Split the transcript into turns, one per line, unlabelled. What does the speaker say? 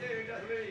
যে এটা হলেই